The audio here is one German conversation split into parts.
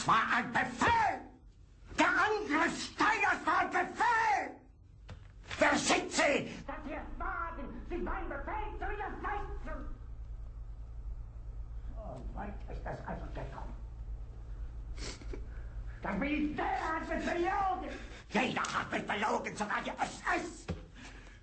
Das war ein Befehl! Der Angriff Steiners war ein Befehl! Wer sind Sie? Dass Sie es wagen, sich mein Befehl zu widersetzen! So weit ist es also gekommen. Das Militär hat mich belogen! Jeder hat mich belogen, sogar die SS!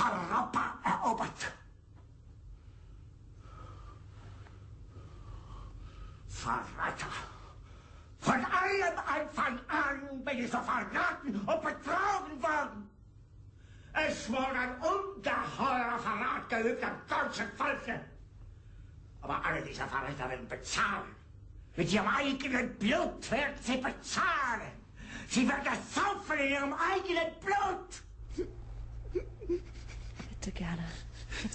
Europa erobert. Verräter! Von allem Anfang an bin ich so verraten und betrogen worden. Es wurde ein ungeheurer Verrat geübt am deutschen Volke. Aber alle diese Verräter werden bezahlen. Mit ihrem eigenen Blut werden sie bezahlen. Sie werden das saufen in ihrem eigenen Blut.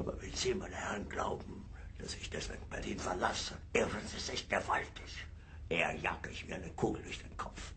Aber wenn Sie, meine Herren, glauben, dass ich deswegen Berlin verlasse, irren Sie sich gewaltig. Eher jage ich mir eine Kugel durch den Kopf.